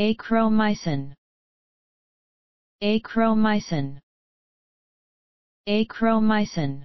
acromycin acromycin acromycin